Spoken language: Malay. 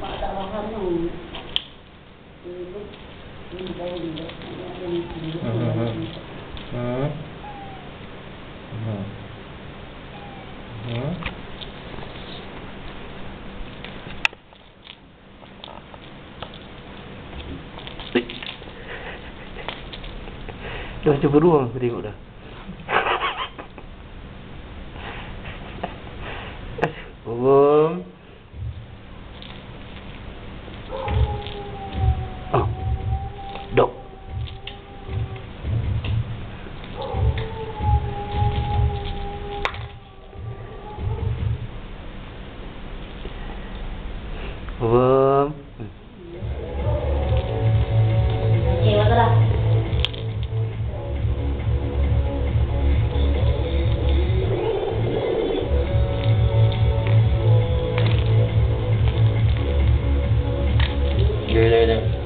Mak tak faham tu. Ha. Ha. Dah cuba ruang aku tengok dah Allah oh. 我们你们的对对对。